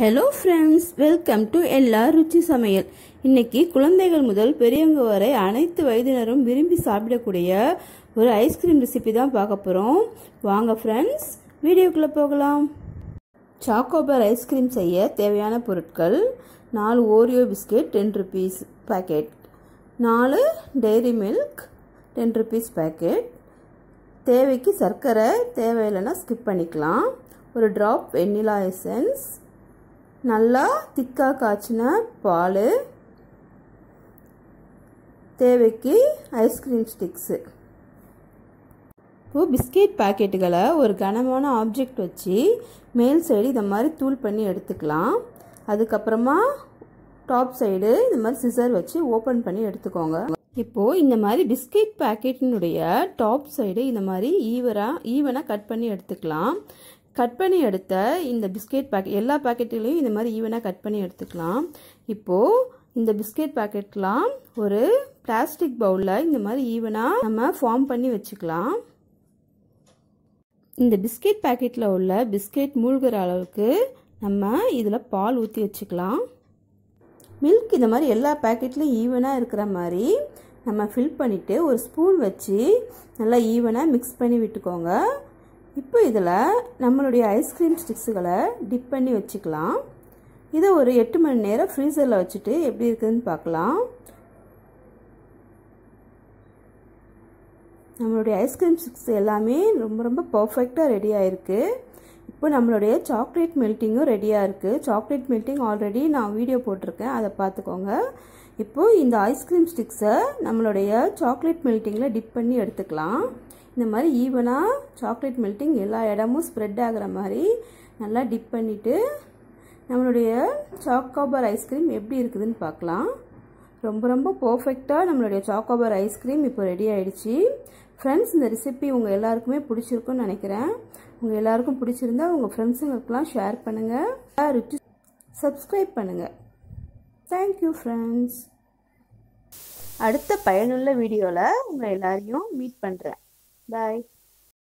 Hello friends welcome to எல்லா ருச்சி சமையல் இன்னைக்கு குழந்தைகள் முதல் பெரியவங்க வரை அனைத்து வயதினரும் விரும்பி சாப்பிடக்கூடிய ஒரு ஐஸ்கிரீம் ரெசிபி தான் பார்க்க போகிறோம் வாங்க ஃப்ரெண்ட்ஸ் வீடியோக்குள்ளே போகலாம். சாக்கோபார் ஐஸ்கிரீம் செய்ய தேவையான பொருட்கள் நாலு Oreo biscuit ten rupees packet நாலு Dairy Milk ten rupees packet தேவைக்கு சர்க்கரை தேவையில்லைன்னா ஸ்கிப் பண்ணிக்கலாம். ஒரு ட்ராப் வெண்ணிலா எசன்ஸ் நல்லா திக்காக காய்ச்சின பால் தேவைக்கு ஐஸ்கிரீம் ஸ்டிக்ஸு இப்போது பிஸ்கெட் பாக்கெட்டுகளை ஒரு கனமான ஆப்ஜெக்ட் வச்சு மேல் சைடு இந்த மாதிரி தூள் பண்ணி எடுத்துக்கலாம். அதுக்கப்புறமா டாப் சைடு இந்த மாதிரி சிசர் வச்சு ஓப்பன் பண்ணி எடுத்துக்கோங்க. இப்போது இந்த மாதிரி பிஸ்கெட் பேக்கெட்டினுடைய டாப் சைடு இந்த மாதிரி ஈவராக ஈவனாக கட் பண்ணி எடுத்துக்கலாம். கட் பண்ணி எடுத்த இந்த பிஸ்கெட் பேக்கெட் எல்லா பேக்கெட்டுகளையும் இந்த மாதிரி ஈவனாக கட் பண்ணி எடுத்துக்கலாம். இப்போது இந்த பிஸ்கெட் பேக்கெட்லாம் ஒரு பிளாஸ்டிக் பவுலில் இந்த மாதிரி ஈவனாக நம்ம ஃபார்ம் பண்ணி வச்சுக்கலாம். இந்த பிஸ்கெட் பேக்கெட்டில் உள்ள பிஸ்கெட் மூழ்கிற அளவுக்கு நம்ம இதில் பால் ஊற்றி வச்சுக்கலாம். மில்க் இந்த மாதிரி எல்லா பேக்கெட்லையும் ஈவனாக இருக்கிற மாதிரி நம்ம ஃபில் பண்ணிவிட்டு ஒரு ஸ்பூன் வச்சு நல்லா ஈவனாக மிக்ஸ் பண்ணி விட்டுக்கோங்க. இப்போ இதில் நம்மளுடைய ஐஸ்கிரீம் ஸ்டிக்ஸுகளை டிப் பண்ணி வச்சுக்கலாம். இதை ஒரு எட்டு மணி நேரம் ஃப்ரீசரில் வச்சுட்டு எப்படி இருக்குதுன்னு பார்க்கலாம். நம்மளுடைய ஐஸ்கிரீம் ஸ்டிக்ஸ் எல்லாமே ரொம்ப ரொம்ப பர்ஃபெக்டாக ரெடி ஆகிருக்கு இப்போ நம்மளுடைய சாக்லேட் மெல்ட்டிங்கும் ரெடியாக இருக்குது சாக்லேட் மெல்ட்டிங் ஆல்ரெடி நான் வீடியோ போட்டிருக்கேன். அதை பார்த்துக்கோங்க. இப்போது இந்த ஐஸ்கிரீம் ஸ்டிக்ஸை நம்மளுடைய சாக்லேட் மெல்ட்டிங்கில் டிப் பண்ணி எடுத்துக்கலாம். இந்த மாதிரி ஈவனாக சாக்லேட் மெல்ட்டிங் எல்லா இடமும் ஸ்ப்ரெட் ஆகிற மாதிரி நல்லா டிப் பண்ணிவிட்டு நம்மளுடைய சாக்கோபார் ஐஸ்கிரீம் எப்படி இருக்குதுன்னு பார்க்கலாம். ரொம்ப ரொம்ப பர்ஃபெக்டாக நம்மளுடைய சாக்கோபார் ஐஸ்கிரீம் இப்போ ரெடி ஆகிடுச்சு ஃப்ரெண்ட்ஸ் இந்த ரெசிபி உங்கள் எல்லாருக்குமே பிடிச்சிருக்குன்னு நினைக்கிறேன். உங்கள் எல்லாருக்கும் பிடிச்சிருந்தா உங்கள் ஃப்ரெண்ட்ஸுங்களுக்கெல்லாம் ஷேர் பண்ணுங்கள் ருச்சி சப்ஸ்கிரைப் பண்ணுங்கள் தேங்க்யூ ஃப்ரெண்ட்ஸ் அடுத்த பயனுள்ள வீடியோவில் உங்கள் எல்லாரையும் மீட் பண்ணுறேன் Bye.